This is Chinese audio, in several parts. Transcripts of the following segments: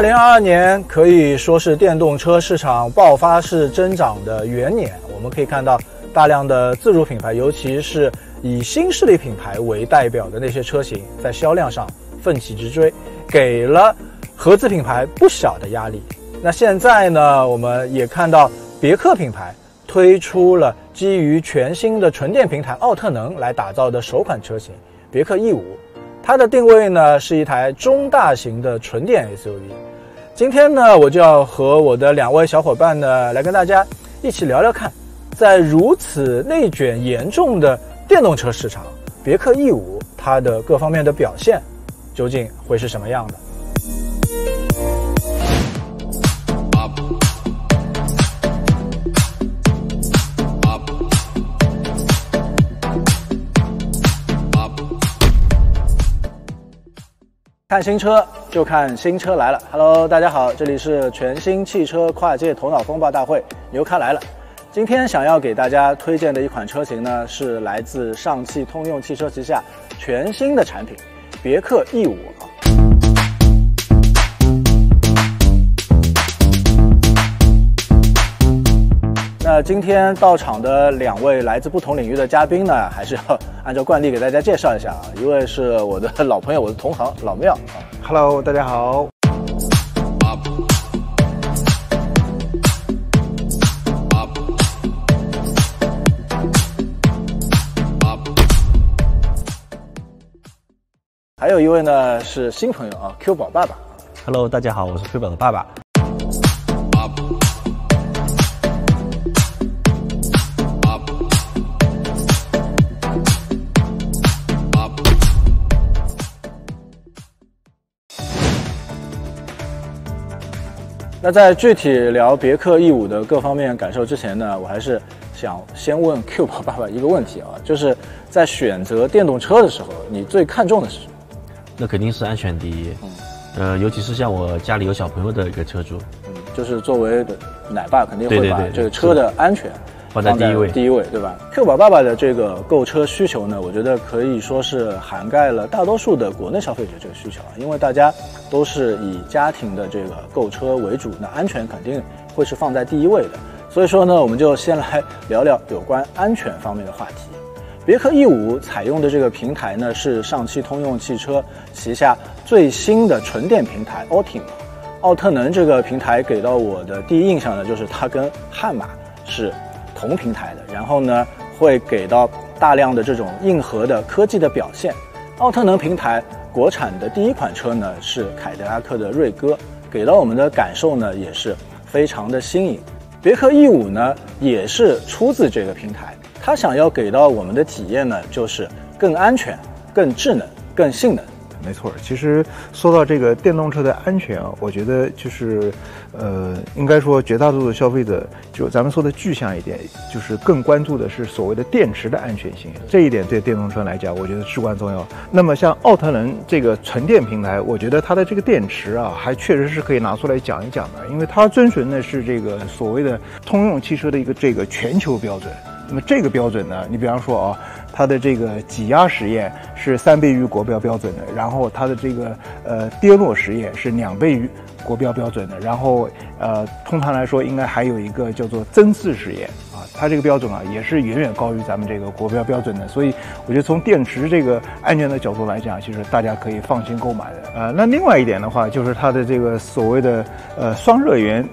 二零二二年可以说是电动车市场爆发式增长的元年。我们可以看到大量的自主品牌，尤其是以新势力品牌为代表的那些车型，在销量上奋起直追，给了合资品牌不小的压力。那现在呢，我们也看到别克品牌推出了基于全新的纯电平台奥特能来打造的首款车型别克 E 五。它的定位呢是一台中大型的纯电 SUV。今天呢，我就要和我的两位小伙伴呢来跟大家一起聊聊看，在如此内卷严重的电动车市场，别克 E 五它的各方面的表现究竟会是什么样的？看新车就看新车来了。Hello，大家好，这里是全新汽车跨界头脑风暴大会，牛咖来了。今天想要给大家推荐的一款车型呢，是来自上汽通用汽车旗下全新的产品——别克 E 五。那今天到场的两位来自不同领域的嘉宾呢，还是要按照惯例给大家介绍一下啊。一位是我的 老朋友，我的同行老庙啊。Hello，大家好。还有一位呢是新朋友啊，Q 宝爸爸。Hello，大家好，我是 Q 宝的爸爸。那在具体聊别克 E 五的各方面感受之前呢，我还是想先问 Q 宝爸爸一个问题啊，就是在选择电动车的时候，你最看重的是什么？那肯定是安全第一。呃，尤其是像我家里有小朋友的一个车主，嗯，就是作为奶爸肯定会把这个车的安全放在第一位第一位对吧？Q 宝爸爸的这个购车需求呢，我觉得可以说是涵盖了大多数的国内消费者这个需求啊，因为大家都是以家庭的这个购车为主，那安全肯定会是放在第一位的。所以说呢，我们就先来聊聊有关安全方面的话题。别克 E 五采用的这个平台呢，是上汽通用汽车旗下最新的纯电平台 Ultima。奥特能这个平台给到我的第一印象呢，就是它跟悍马是同平台的，然后呢会给到大量的这种硬核的科技的表现。奥特能平台国产的第一款车呢是凯迪拉克的锐歌，给到我们的感受呢也是非常的新颖。别克 E 五呢也是出自这个平台，它想要给到我们的体验呢就是更安全、更智能、更性能。没错，其实说到这个电动车的安全啊，我觉得就是，呃，应该说绝大多数消费者，就咱们说的具象一点，就是更关注的是所谓的电池的安全性。这一点对电动车来讲，我觉得至关重要。那么像奥特能这个纯电平台，我觉得它的这个电池啊，还确实是可以拿出来讲一讲的，因为它遵循的是这个所谓的通用汽车的一个这个全球标准。那么这个标准呢，你比方说啊，它的这个挤压实验是三倍于国标标准的，然后它的这个呃跌落实验是两倍于国标标准的，然后呃通常来说应该还有一个叫做增次实验啊，它这个标准啊也是远远高于咱们这个国标标准的，所以我觉得从电池这个安全的角度来讲，其实大家可以放心购买的。呃，那另外一点的话，就是它的这个所谓的呃双热源。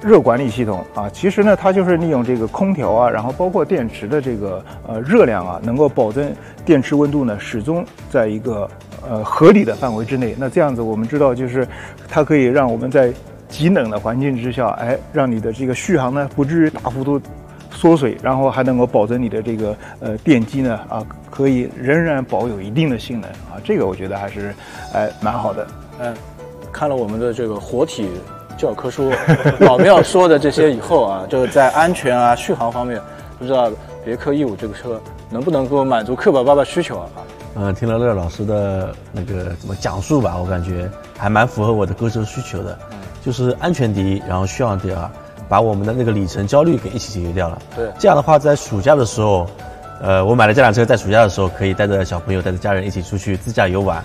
热管理系统啊，其实呢，它就是利用这个空调啊，然后包括电池的这个呃热量啊，能够保证电池温度呢始终在一个呃合理的范围之内。那这样子，我们知道就是它可以让我们在极冷的环境之下，哎，让你的这个续航呢不至于大幅度缩水，然后还能够保证你的这个呃电机呢啊可以仍然保有一定的性能啊，这个我觉得还是哎蛮好的。嗯，看了我们的这个活体。教科书老庙说的这些以后啊，就是在安全啊、续航方面，不知道别克 E 五这个车能不能够满足克宝爸爸需求啊？嗯，听了乐老师的那个怎么讲述吧，我感觉还蛮符合我的购车需求的。嗯，就是安全第一，然后续航第二，把我们的那个里程焦虑给一起解决掉了。对，这样的话，在暑假的时候，呃，我买了这辆车，在暑假的时候可以带着小朋友、带着家人一起出去自驾游玩。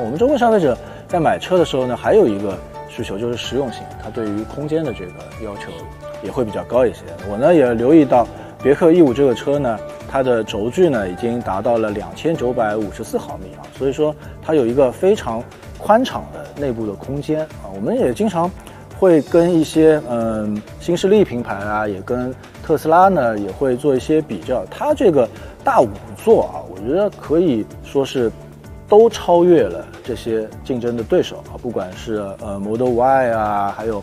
我们中国消费者在买车的时候呢，还有一个需求就是实用性，它对于空间的这个要求也会比较高一些。我呢也留意到别克 E 五这个车呢，它的轴距呢已经达到了两千九百五十四毫米啊，所以说它有一个非常宽敞的内部的空间啊。我们也经常会跟一些嗯新势力品牌啊，也跟特斯拉呢也会做一些比较，它这个大五座啊，我觉得可以说是。都超越了这些竞争的对手啊，不管是呃 Model Y 啊，还有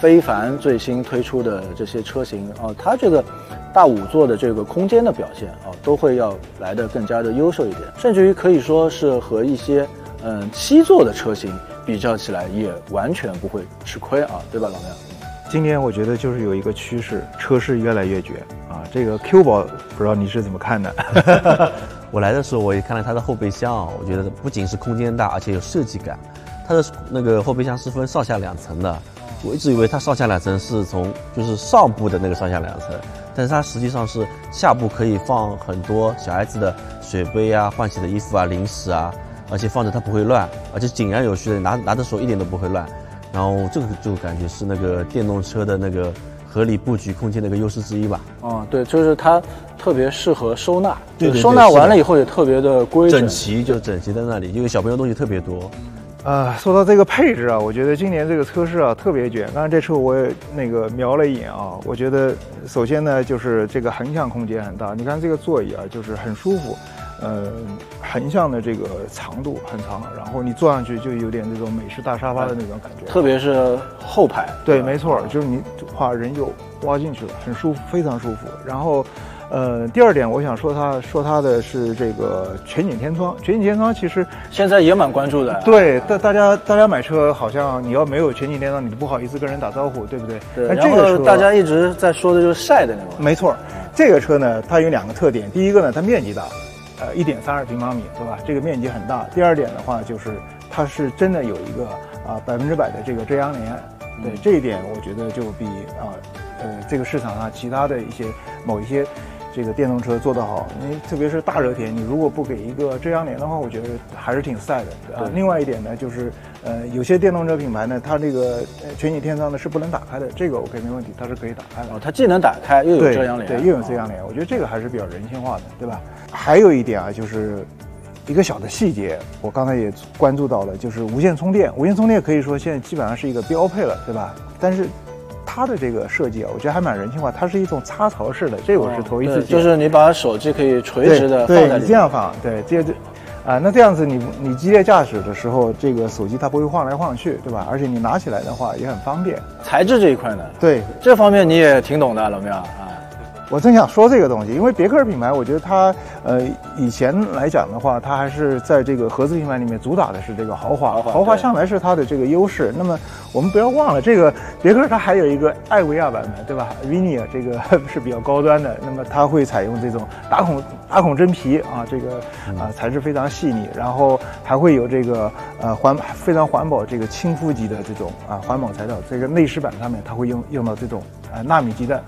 非凡最新推出的这些车型啊，它这个大五座的这个空间的表现啊，都会要来的更加的优秀一点，甚至于可以说是和一些嗯七座的车型比较起来，也完全不会吃亏啊，对吧，老梁？今年我觉得就是有一个趋势，车市越来越绝啊。这个 Q 宝不知道你是怎么看的？我来的时候我也看了它的后备箱，我觉得不仅是空间大，而且有设计感。它的那个后备箱是分上下两层的，我一直以为它上下两层是从就是上部的那个上下两层，但是它实际上是下部可以放很多小孩子的水杯啊、换洗的衣服啊、零食啊，而且放着它不会乱，而且井然有序的拿拿的时候一点都不会乱。然后这个就感觉是那个电动车的那个合理布局空间的一个优势之一吧。嗯，对，就是它。特别适合收纳，对收纳完了以后也特别的规整齐，就整齐在那里，因为小朋友东西特别多。啊，说到这个配置啊，我觉得今年这个车市啊特别卷。刚才这车我也那个瞄了一眼啊，我觉得首先呢就是这个横向空间很大，你看这个座椅啊就是很舒服，呃，横向的这个长度很长，然后你坐上去就有点那种美式大沙发的那种感觉，特别是后排。对，没错，就是你把人就挖进去了，很舒服，非常舒服。然后。呃，第二点，我想说，它说它的是这个全景天窗。全景天窗其实现在也蛮关注的。对，大大家大家买车，好像你要没有全景天窗，你都不好意思跟人打招呼，对不对？对。然后大家一直在说的就是晒的那种。没错，这个车呢，它有两个特点。第一个呢，它面积大，呃，一点三二平方米，对吧？这个面积很大。第二点的话，就是它是真的有一个啊百分之百的这个遮阳帘。对，这一点我觉得就比啊呃这个市场上其他的一些某一些。这个电动车做得好，因为特别是大热天，你如果不给一个遮阳帘的话，我觉得还是挺晒的啊。另外一点呢，就是呃，有些电动车品牌呢，它这个全景天窗呢是不能打开的，这个 OK 没问题，它是可以打开的。哦，它既能打开又有遮阳帘，对，又有遮阳帘，我觉得这个还是比较人性化的，对吧？还有一点啊，就是一个小的细节，我刚才也关注到了，就是无线充电。无线充电可以说现在基本上是一个标配了，对吧？但是。它的这个设计啊，我觉得还蛮人性化。它是一种插槽式的，这我是头一次见。就是你把手机可以垂直的放在这样放，对，这这，啊，那这样子你你激烈驾驶的时候，这个手机它不会晃来晃去，对吧？而且你拿起来的话也很方便。材质这一块呢？对，这方面你也挺懂的，老苗啊。我正想说这个东西，因为别克品牌，我觉得它，呃，以前来讲的话，它还是在这个合资品牌里面主打的是这个豪华，豪华向来是它的这个优势。那么我们不要忘了，这个别克它还有一个艾维亚版本，对吧 v i n i a 这个 是比较高端的。那么它会采用这种打孔打孔真皮啊，这个啊材质非常细腻，然后还会有这个呃环非常环保这个亲肤级的这种啊环保材料。这个内饰板上面它会用用到这种呃纳米级的。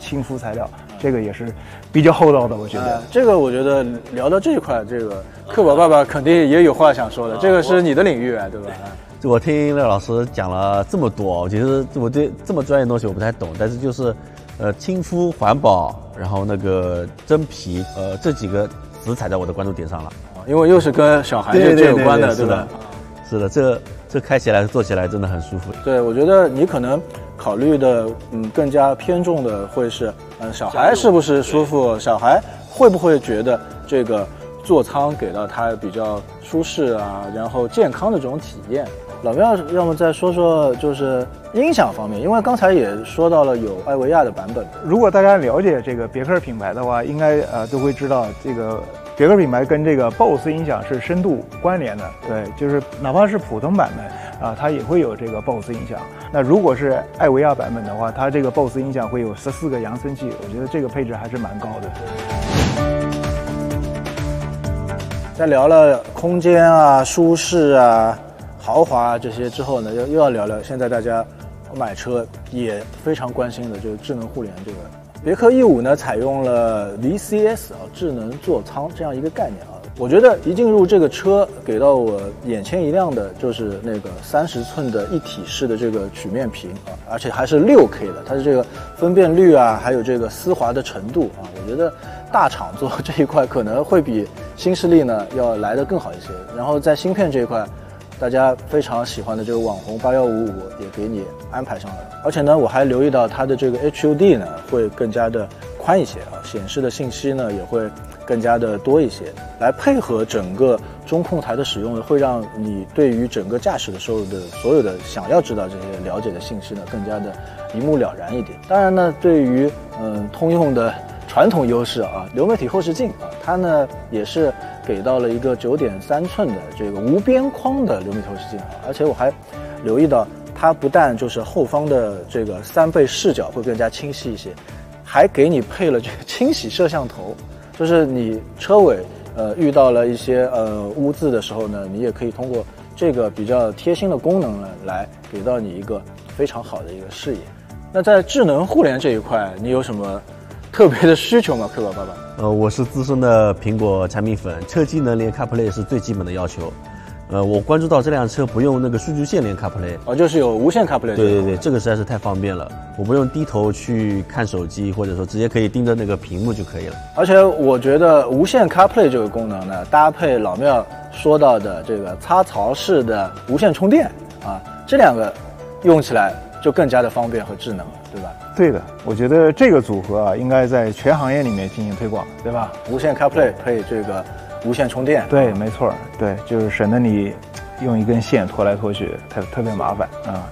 亲肤材料，这个也是比较厚道的，我觉得。这个我觉得聊到这一块，这个克宝爸爸肯定也有话想说的。这个是你的领域，对吧？我听乐老师讲了这么多，其实我对这么专业的东西我不太懂，但是就是，呃，亲肤、环保，然后那个真皮，呃，这几个词踩在我的关注点上了。因为又是跟小孩子有关的，对吧？是的，这这开起来、坐起来真的很舒服。对，我觉得你可能。考虑的嗯更加偏重的会是嗯小孩是不是舒服，小孩会不会觉得这个座舱给到他比较舒适啊，然后健康的这种体验。老苗要么再说说就是音响方面，因为刚才也说到了有艾维亚的版本。如果大家了解这个别克品牌的话，应该呃都会知道这个别克品牌跟这个 BOSS 音响是深度关联的。对，就是哪怕是普通版本啊，它也会有这个 BOSS 音响。那如果是艾维亚版本的话，它这个 BOSS 音响会有十四个扬声器，我觉得这个配置还是蛮高的。在聊了空间啊、舒适啊。豪华这些之后呢，又又要聊聊现在大家买车也非常关心的，就是智能互联这个。别克 E 五呢，采用了 VCS 啊智能座舱这样一个概念啊，我觉得一进入这个车，给到我眼前一亮的就是那个三十寸的一体式的这个曲面屏啊，而且还是六 K 的，它的这个分辨率啊，还有这个丝滑的程度啊，我觉得大厂做 这一块可能会比新势力呢要来得更好一些。然后在芯片这一块，大家非常喜欢的这个网红八幺五五也给你安排上了，而且呢，我还留意到它的这个 HUD 呢会更加的宽一些啊，显示的信息呢也会。更加的多一些，来配合整个中控台的使用，会让你对于整个驾驶的时候的所有的想要知道这些了解的信息呢，更加的一目了然一点。当然呢，对于嗯通用的传统优势啊，流媒体后视镜啊，它呢也是给到了一个九点三寸的这个无边框的流媒体后视镜啊，而且我还留意到它不但就是后方的这个三倍视角会更加清晰一些，还给你配了这个清洗摄像头。就是你车尾，呃，遇到了一些呃污渍的时候呢，你也可以通过这个比较贴心的功能呢，来给到你一个非常好的一个视野。那在智能互联这一块，你有什么特别的需求吗？Q 宝爸爸？呃，我是资深的苹果产品粉，车机能连 CarPlay 是最基本的要求。呃，我关注到这辆车不用那个数据线连 CarPlay，哦，就是有无线 CarPlay。对对对，这个实在是太方便了，我不用低头去看手机，或者说直接可以盯着那个屏幕就可以了。而且我觉得无线 CarPlay 这个功能呢，搭配老庙说到的这个插槽式的无线充电啊，这两个用起来就更加的方便和智能了，对吧？对的，我觉得这个组合啊，应该在全行业里面进行推广，对吧？无线 CarPlay 配这个。无线充电，对，没错，对，就是省得你用一根线拖来拖去，特特别麻烦啊。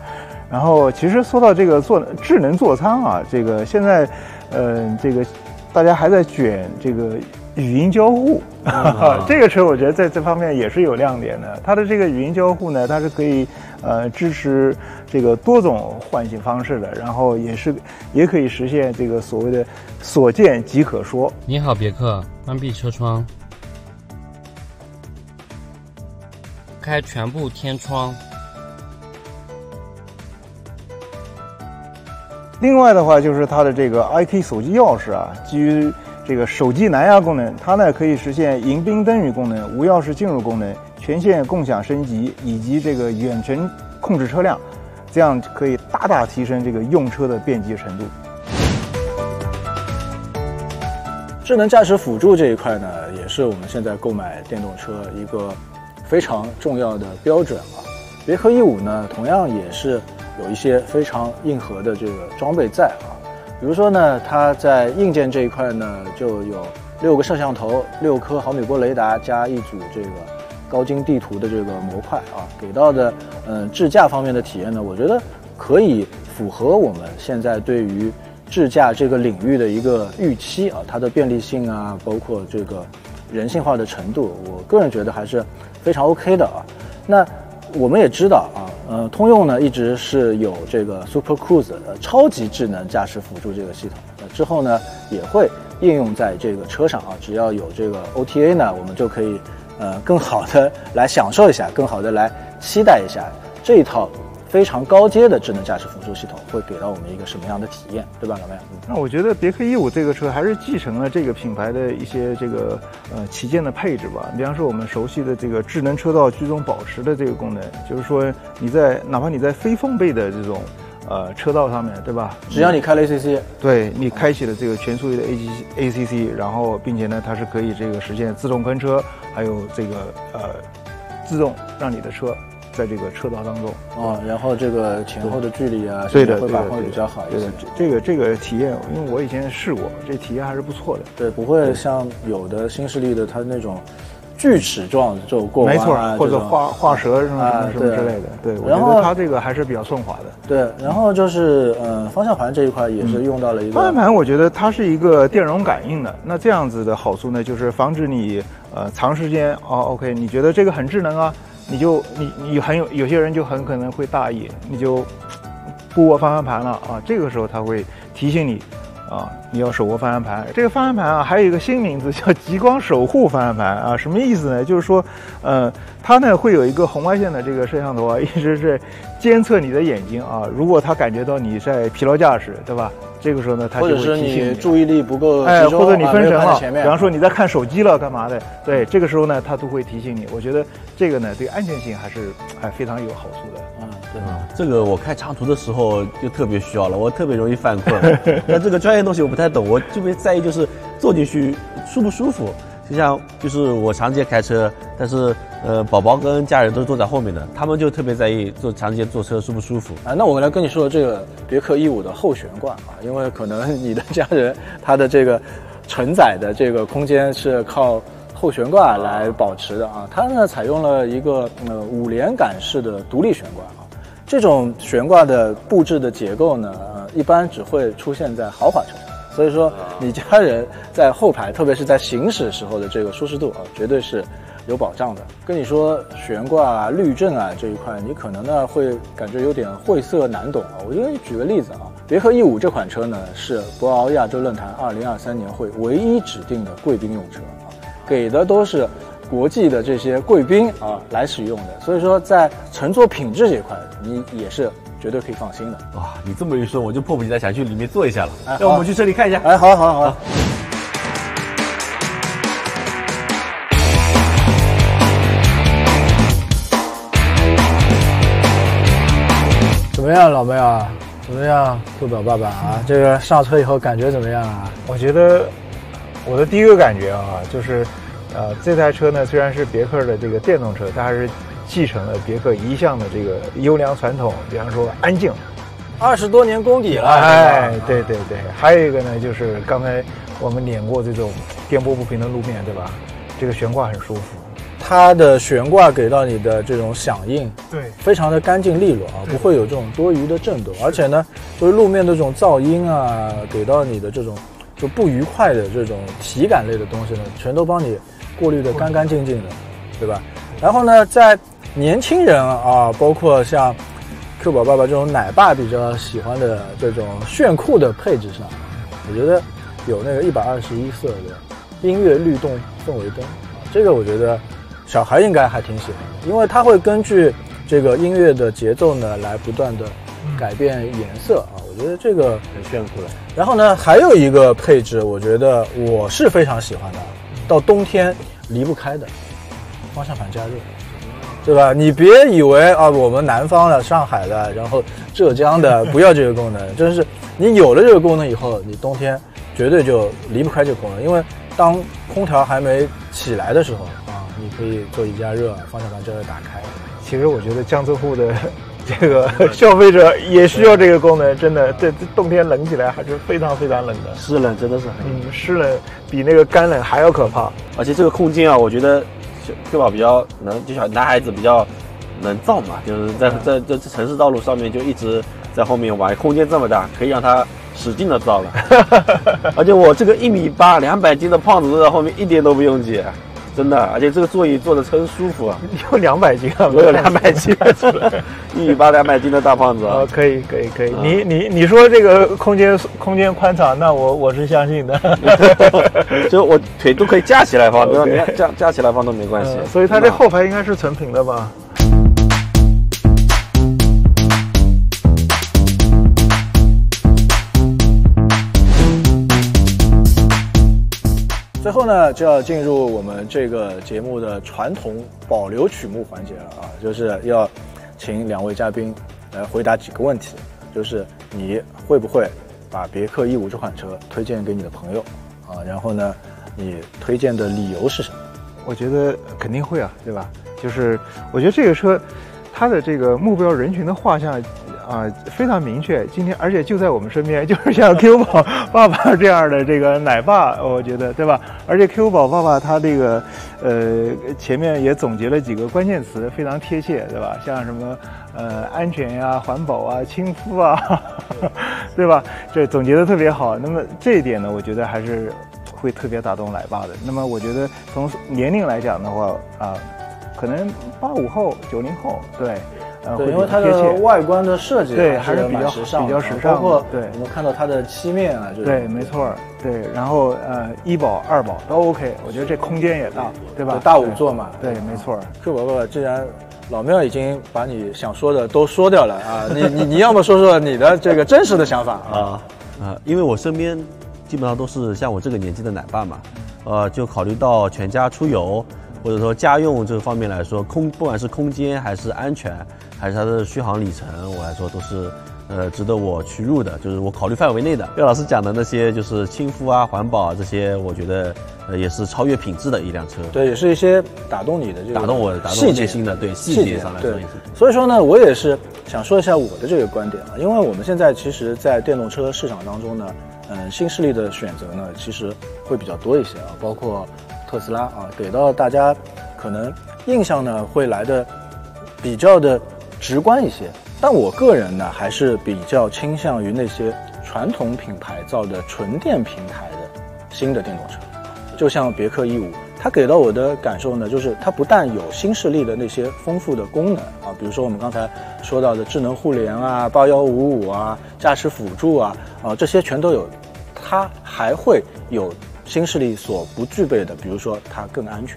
然后，其实说到这个座智能座舱啊，这个现在，呃，这个大家还在卷这个语音交互，这个车我觉得在这方面也是有亮点的。它的这个语音交互呢，它是可以呃支持这个多种唤醒方式的，然后也是也可以实现这个所谓的所见即可说。你好，别克，关闭车窗。开全部天窗。另外的话，就是它的这个 iKey 手机钥匙啊，基于这个手机蓝牙功能，它呢可以实现迎宾灯语功能、无钥匙进入功能、全线共享升级以及这个远程控制车辆，这样可以大大提升这个用车的便捷程度。智能驾驶辅助这一块呢，也是我们现在购买电动车一个。非常重要的标准啊，别克 E 五呢，同样也是有一些非常硬核的这个装备在啊。比如说呢，它在硬件这一块呢，就有六个摄像头、六颗毫米波雷达加一组这个高精地图的这个模块啊，给到的嗯智驾方面的体验呢，我觉得可以符合我们现在对于智驾这个领域的一个预期啊，它的便利性啊，包括这个人性化的程度，我个人觉得还是。非常 OK 的啊，那我们也知道啊，呃，通用呢一直是有这个 Super Cruise 呃超级智能驾驶辅助这个系统，那之后呢也会应用在这个车上啊，只要有这个 OTA 呢，我们就可以呃更好的来享受一下，更好的来期待一下这一套。非常高阶的智能驾驶辅助系统会给到我们一个什么样的体验，对吧，老麦？那我觉得别克 E 五这个车还是继承了这个品牌的一些这个呃旗舰的配置吧。比方说我们熟悉的这个智能车道居中保持的这个功能，就是说你在哪怕你在非封闭的这种呃车道上面对吧？只要你开了 ACC，对你开启了这个全速域的 A C ACC，然后并且呢它是可以这个实现自动跟车，还有这个呃自动让你的车。在这个车道当中啊，然后这个前后的距离啊，对的，会把控比较好一些。这个这个体验，因为我以前试过，这体验还是不错的。对，不会像有的新势力的它那种锯齿状这种过弯啊，或者画画蛇什么什么之类的。对，然后它这个还是比较顺滑的。对，然后就是呃，方向盘这一块也是用到了一个方向盘，我觉得它是一个电容感应的。那这样子的好处呢，就是防止你呃长时间哦，OK，你觉得这个很智能啊。你就你你很有有些人就很可能会大意，你就不握方向盘了啊！这个时候它会提醒你，啊，你要手握方向盘。这个方向盘啊，还有一个新名字叫 极光守护方向盘啊，什么意思呢？就是说，呃，它呢会有一个红外线的这个摄像头啊，一直是监测你的眼睛啊。如果它感觉到你在疲劳驾驶，对吧？这个时候呢，它就会提醒你注意力不够哎，集中，或者你分神了，比方说你在看手机了，干嘛的？对，这个时候呢，它都会提醒你。我觉得这个呢，对安全性还是还非常有好处的。这个我开长途的时候就特别需要了，我特别容易犯困。那这个专业东西我不太懂，我特别在意就是坐进去舒不舒服。就像就是我长时间开车，但是呃宝宝跟家人都坐在后面的，他们就特别在意坐长时间坐车舒不舒服。啊，那我来跟你说这个别克 E 五的后悬挂啊，因为可能 你的家人他的这个承载的这个空间是靠后悬挂来保持的啊。它呢采用了一个呃五连杆式的独立悬挂啊，这种悬挂的布置的结构呢，呃，一般只会出现在豪华车上。所以说，你家人在后排，特别是在行驶时候的这个舒适度啊，绝对是有保障的。跟你说悬挂啊、滤震啊这一块，你可能呢会感觉有点晦涩难懂啊。我给你举个例子啊，别克 E 五这款车呢是博鳌亚洲论坛2023年会唯一指定的贵宾用车啊，给的都是国际的这些贵宾啊来使用的。所以说，在乘坐品质这一块，你也是绝对可以放心的。哇，你这么一说，我就迫不及待想去里面坐一下了。哎让我们去车里看一下。哎，好好好。怎么样，老妹啊？怎么样，兔宝爸爸啊？这个上车以后感觉怎么样啊？我觉得我的第一个感觉啊，就是，呃，这台车呢虽然是别克的这个电动车，它还是继承了别克一向的这个优良传统，比方说安静。二十多年功底了，哎，对对对对，还有一个呢，就是刚才我们碾过这种颠簸不平的路面，对吧？这个悬挂很舒服。它的悬挂给到你的这种响应，对，非常的干净利落啊，不会有这种多余的震动，而且呢，就是路面的这种噪音啊，给到你的这种就不愉快的这种体感类的东西呢，全都帮你过滤的干干净净的，对吧？然后呢，在年轻人啊，包括像 Q 宝爸爸这种奶爸比较喜欢的这种炫酷的配置上，我觉得有那个一百二十一色的音乐律动氛围灯，啊这个我觉得小孩应该还挺喜欢的，因为它会根据这个音乐的节奏呢来不断的改变颜色啊，我觉得这个很炫酷的。然后呢，还有一个配置，我觉得我是非常喜欢的，到冬天离不开的方向盘加热，对吧？你别以为啊，我们南方的、上海的，然后浙江的 不要这个功能，真是你有了这个功能以后，你冬天绝对就离不开这个功能，因为当空调还没起来的时候啊，你可以座椅加热，方向盘加热打开。其实我觉得江浙沪的这个 消费者也需要这个功能，真的，这这冬天冷起来还是非常非常冷的。湿冷真的是很，嗯，湿冷比那个干冷还要可怕。而且这个空间啊，我觉得小 Q 宝比较能，就小男孩子比较能造嘛，就是在在这这城市道路上面就一直在后面玩，空间这么大，可以让他使劲的造了。而且我这个一米八、两百斤的胖子坐在后面一点都不拥挤，真的。而且这个座椅坐的真舒服啊，有两百斤啊，我有两百斤，一米八、两百斤的大胖子啊啊，。可以可以可以，啊你你你说这个空间空间宽敞，那我我是相信的。就我腿都可以架起来放，对吧你看架架起来放都没关系嗯。所以它这后排应该是纯平的吧？最后呢，就要进入我们这个节目的传统保留曲目环节了啊，就是要请两位嘉宾来回答几个问题，就是你会不会把别克 E 5这款车推荐给你的朋友啊？然后呢，你推荐的理由是什么？我觉得肯定会啊，对吧？就是我觉得这个车，它的这个目标人群的画像啊、非常明确。今天而且就在我们身边，就是像 Q 宝爸爸这样的这个奶爸，我觉得对吧？而且 Q 宝爸爸他这个呃前面也总结了几个关键词，非常贴切，对吧？像什么呃安全呀、环保啊、亲肤啊，对吧？这总结的特别好。那么这一点呢，我觉得还是会特别打动奶爸的。那么我觉得从年龄来讲的话啊，可能八五后、九零后，对，呃，对，因为它的。外观的设计对还还是比较时尚，比较时尚包括对我们看到它的漆面啊，这种对，没错儿，对，然后呃，一保、二保都 OK，我觉得这空间也大，对吧就？大五座嘛。对，没错儿。Q 宝爸爸，既然老庙已经把你想说的都说掉了啊，你你你要么说说你的这个真实的想法啊？啊啊，因为我身边基本上都是像我这个年纪的奶爸嘛，呃，就考虑到全家出游或者说家用这个方面来说，空不管是空间还是安全，还是它的续航里程，我来说都是。呃，值得我去入的，就是我考虑范围内的。岳老师讲的那些，就是亲肤啊、环保啊这些，我觉得呃也是超越品质的一辆车，对，也是一些打动你的这个打动我、打动细节我内心的，对细节上来说也是。所以说呢，我也是想说一下我的这个观点啊，因为我们现在其实，在电动车市场当中呢，嗯，新势力的选择呢，其实会比较多一些啊，包括特斯拉啊，给到大家可能印象呢会来的比较的直观一些。但我个人呢，还是比较倾向于那些传统品牌造的纯电平台的新的电动车。就像别克 E 五，它给到我的感受呢，就是它不但有新势力的那些丰富的功能啊，比如说我们刚才说到的智能互联啊、八幺五五啊、驾驶辅助啊，啊这些全都有，它还会有新势力所不具备的，比如说它更安全，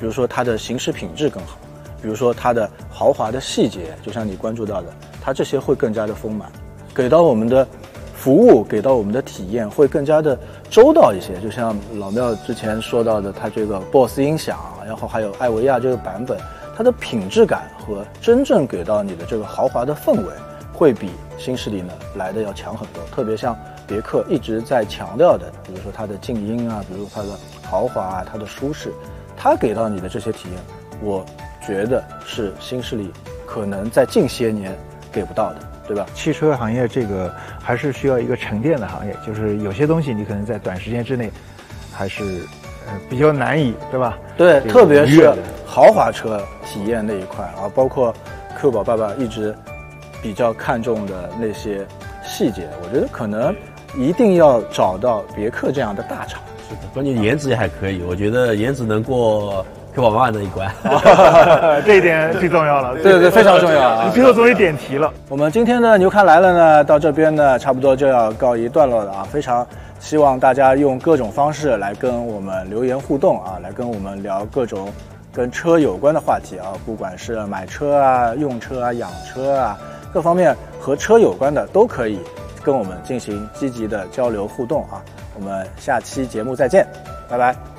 比如说它的行驶品质更好，比如说它的豪华的细节，就像你关注到的，它这些会更加的丰满，给到我们的服务，给到我们的体验会更加的周到一些。就像老庙之前说到的，它这个 BOSS 音响，然后还有艾维亚这个版本，它的品质感和真正给到你的这个豪华的氛围，会比新势力呢来的要强很多。特别像别克一直在强调的，比如说它的静音啊，比如说它的豪华啊，它的舒适，它给到你的这些体验，我觉得是新势力可能在近些年给不到的，对吧？汽车行业这个还是需要一个沉淀的行业，就是有些东西你可能在短时间之内还是呃比较难以，对吧？对，特别是豪华车体验那一块啊，包括 Q 宝爸爸一直比较看重的那些细节，我觉得可能一定要找到别克这样的大厂。是的，关键颜值也还可以，我觉得颜值能过 Q 宝爸那一关。这一点最重要了。对对对，非常重要啊你！最后终于点题了。我们今天的牛咖来了呢，到这边呢，差不多就要告一段落了啊！非常希望大家用各种方式来跟我们留言互动啊，来跟我们聊各种跟车有关的话题啊，不管是买车啊、用车啊、养车啊，各方面和车有关的都可以跟我们进行积极的交流互动啊！我们下期节目再见，拜拜。